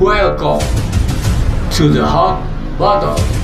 Welcome to the hot bottle.